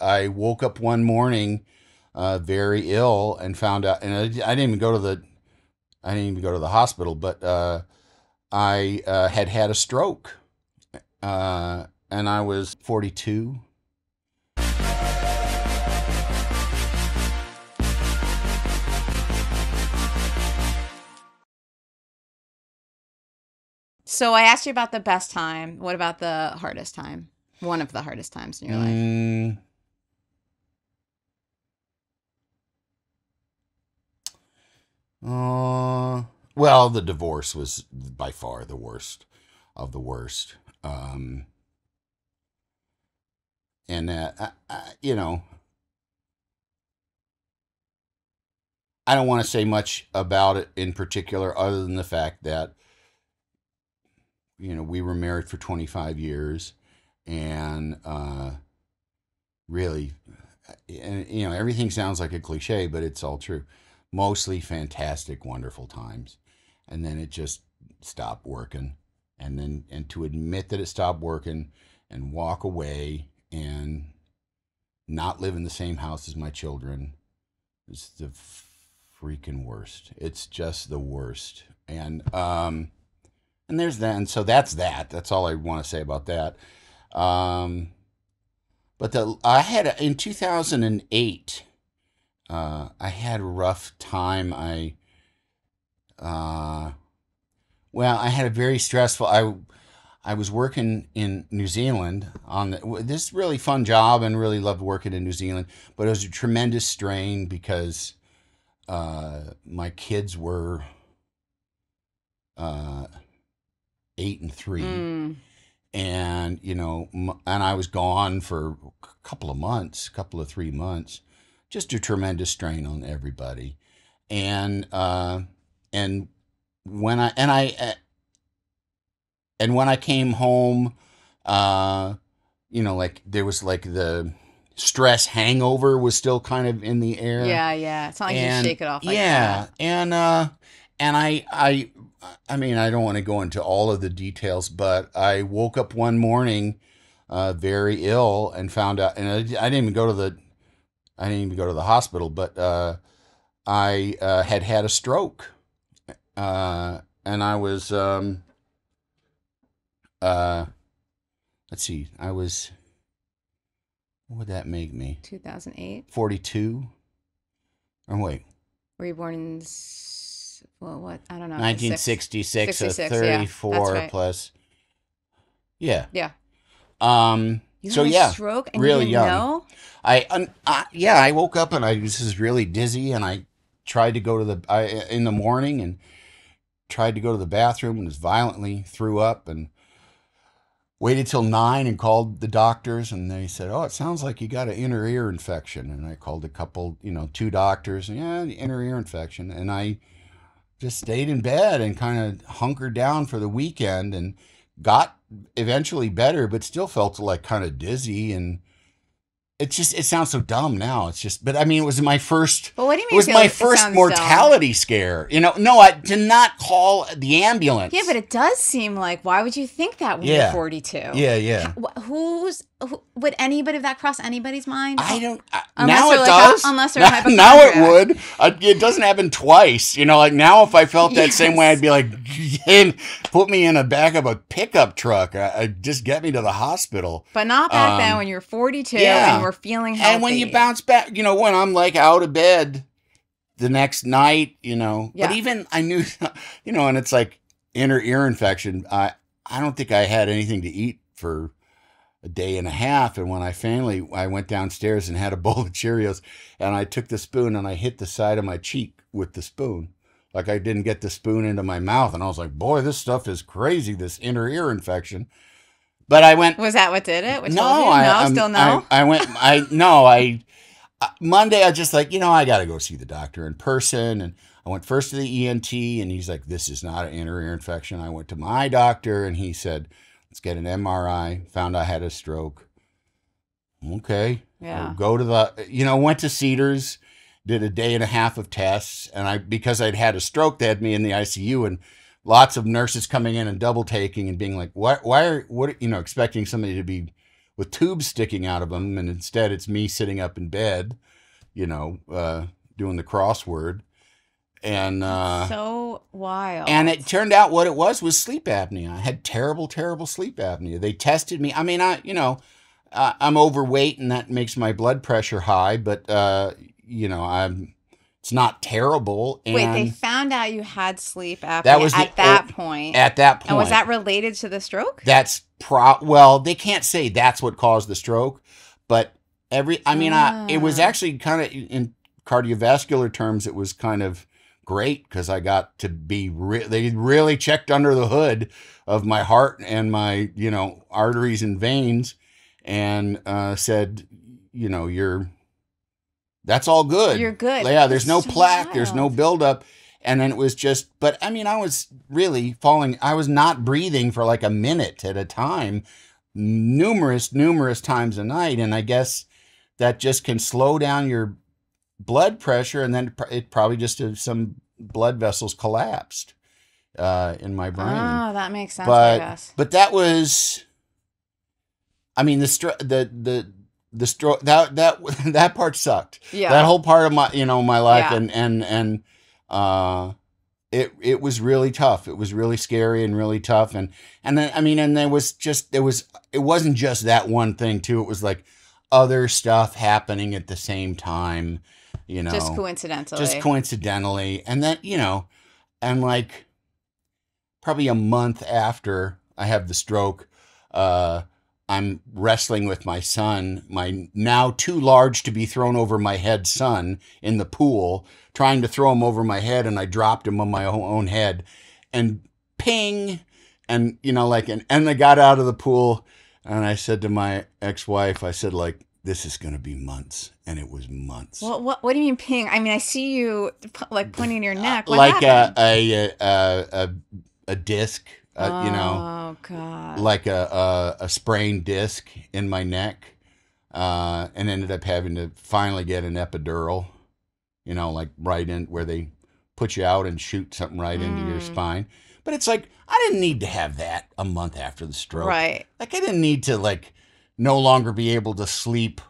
I woke up one morning uh, very ill and found out, and I, I didn't even go to the, I didn't even go to the hospital, but uh, I uh, had had a stroke, uh, and I was 42. So I asked you about the best time. What about the hardest time? One of the hardest times in your life. Mm. Uh, well, the divorce was by far the worst of the worst. Um, and, uh, I, I, you know, I don't want to say much about it in particular, other than the fact that, you know, we were married for 25 years and uh, really, and, you know, everything sounds like a cliche, but it's all true. Mostly fantastic, wonderful times. And then it just stopped working. And then, and to admit that it stopped working and walk away and not live in the same house as my children is the freaking worst. It's just the worst. And, um, and there's that. And so that's that. That's all I want to say about that. Um, but the I had a, in 2008, uh, I had a rough time. I, uh, well, I had a very stressful. I, I was working in New Zealand on the, this really fun job and really loved working in New Zealand, but it was a tremendous strain because uh, my kids were uh, eight and three. Mm. And, you know, and I was gone for a couple of months, a couple of three months, just a tremendous strain on everybody. And, uh, and when I, and I, uh, and when I came home, uh, you know, like there was like the stress hangover was still kind of in the air Yeah, yeah. It's not like and you shake it off like yeah that. and uh and i i i mean i don't want to go into all of the details but i woke up one morning uh very ill and found out and i, I didn't even go to the i didn't even go to the hospital but uh i uh, had had a stroke uh and i was um uh let's see i was what would that make me 2008. 42 or wait Were you born in, s- well, what? I don't know. 1966 so 66, yeah, 34 right. plus yeah Yeah. um You so had a yeah stroke and really you young. know? I, un, I yeah i woke up and i was just really dizzy and i tried to go to the I, in the morning and tried to go to the bathroom and was violently threw up and waited till nine and called the doctors and they said oh it sounds like you got an inner ear infection and i called a couple you know two doctors and yeah the inner ear infection and i just stayed in bed and kind of hunkered down for the weekend and got eventually better but still felt like kind of dizzy and it's just it sounds so dumb now it's just but i mean it was my first But what do you mean? it was my first mortality scare you know no i did not call the ambulance? Yeah, but it does seem like why would you think that when Yeah. you're 42? yeah yeah Wh- Who's who, would anybody of that cross anybody's mind? I don't. I, now it like a- does. unless they're now, now it would. I, it doesn't happen twice. You know, like now if I felt that same way, I'd be like, put me in the back of a pickup truck. I, I just get me to the hospital. But not back then Um, when you're 42 yeah. and we're feeling healthy. And when you bounce back, you know, when I'm like out of bed the next night, you know, Yeah. but even I knew, you know, and it's like inner ear infection. I I don't think I had anything to eat for a day and a half. And when I finally, I went downstairs and had a bowl of Cheerios and I took the spoon and I hit the side of my cheek with the spoon. Like I didn't get the spoon into my mouth. And I was like, boy, this stuff is crazy, this inner ear infection. But I went, Was that what did it? What no. I, no, I'm- still no. I, I went, I, no, I, Monday, I just like, you know, I got to go see the doctor in person. And I went first to the ENT and he's like, this is not an inner ear infection. I went to my doctor and he said, let's get an MRI. Found I had a stroke. Okay. yeah. I'll go to the, you know, went to Cedars, did a day and a half of tests. And I, because I'd had a stroke, they had me in the ICU and lots of nurses coming in and double taking and being like, why, why are, what, you know, expecting somebody to be with tubes sticking out of them, and instead it's me sitting up in bed, you know, uh, doing the crossword, and uh, so wild. and it turned out what it was was sleep apnea. I had terrible, terrible sleep apnea. They tested me. I mean, I you know, uh, I'm overweight and that makes my blood pressure high, but uh, you know, I'm it's not terrible. And Wait, they found out you had sleep apnea That was the- at that point. at that point, and was that related to the stroke? that's pro. Well, they can't say that's what caused the stroke, but every. I mean, I, it was Ah. actually kind of in cardiovascular terms, it was kind of great because I got to be. Re- they really checked under the hood of my heart and my you know arteries and veins, and uh, said, you know, you're. That's all good. You're good. Yeah, there's no so plaque, there's no buildup. And then it was just, but I mean, I was really falling, I was not breathing for like a minute at a time, numerous, numerous times a night. And I guess that just can slow down your blood pressure. And then it probably just some blood vessels collapsed uh, in my brain Oh, that makes sense, I but guess. but that was i mean the stro- the the the stroke that that that part sucked Yeah. that whole part of my you know my life Yeah. and and and uh it it was really tough it was really scary and really tough and and then i mean and there was just there was it wasn't just that one thing too it was like other stuff happening at the same time you know just coincidentally. just coincidentally. And then you know and like probably a month after i have the stroke uh i'm wrestling with my son my now too large to be thrown over my head son in the pool trying to throw him over my head and i dropped him on my own own head. And ping! And you know like and, and i got out of the pool and i said to my ex-wife i said like this is going to be months and it was months what, what what do you mean ping? I mean, I see you like pointing your neck. What like a, a a a a disc, uh, you know, Oh god. like a, a a sprained disc in my neck, uh, and ended up having to finally get an epidural, you know, like right in where they put you out and shoot something right into your Mm. spine. But it's like I didn't need to have that a month after the stroke. Right. Like I didn't need to like no longer be able to sleep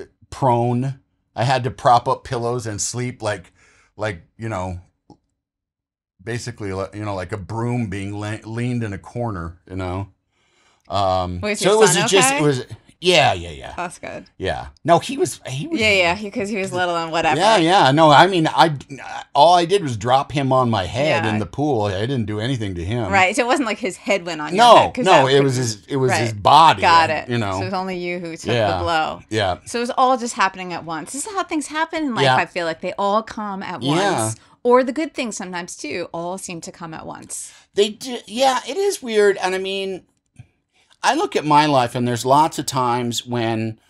uh, prone. I had to prop up pillows and sleep like like, you know, basically you know like a broom being le- leaned in a corner, you know. Um Was so it was son just it was yeah, yeah, yeah. That's good. Yeah. No, he was he was Yeah, yeah, because he was little and whatever. yeah, yeah. No, I mean, I all I did was drop him on my head Yeah. in the pool. I didn't do anything to him. Right. So it wasn't like his head went on your No, head. no, it was his it was his body. Got it. You know. So it was only you who took Yeah. the blow. yeah. So it was all just happening at once. This is how things happen in life. Yeah. I feel like they all come at once. Or the good things sometimes too, all seem to come at once. They do, yeah, it is weird. And I mean, I look at my life and there's lots of times when,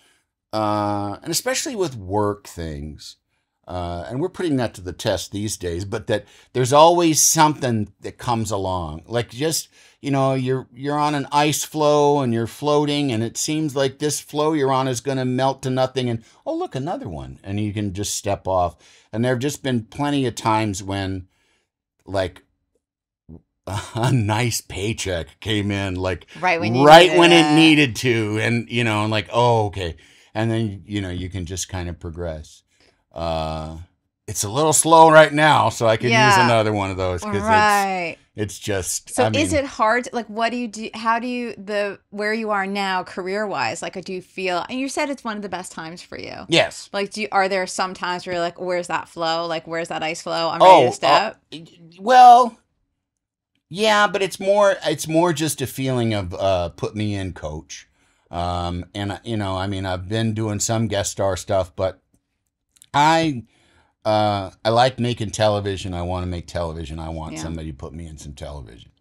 uh, and especially with work things, uh, and we're putting that to the test these days, but that there's always something that comes along. Like just, you know, you're, you're on an ice floe and you're floating and it seems like this floe you're on is going to melt to nothing. And, oh, look, another one. And you can just step off. And there have just been plenty of times when, like, a nice paycheck came in like Right when right when it it. needed to and you know and like oh okay and then you know you can just kind of progress uh it's a little slow right now so i could use another one of those because Right. it's it's just So I mean, is it hard? Like, what do you do? How do you the where you are now, career wise? Like, do you feel? And you said it's one of the best times for you. yes Like, do you, are there some times where you're like, where's that floe? Like, where's that ice floe? I'm ready oh to step. uh, well yeah but it's more it's more just a feeling of uh put me in coach. Um and you know i mean i've been doing some guest star stuff but i uh i like making television. I want to make television. I want Yeah. somebody to put me in some television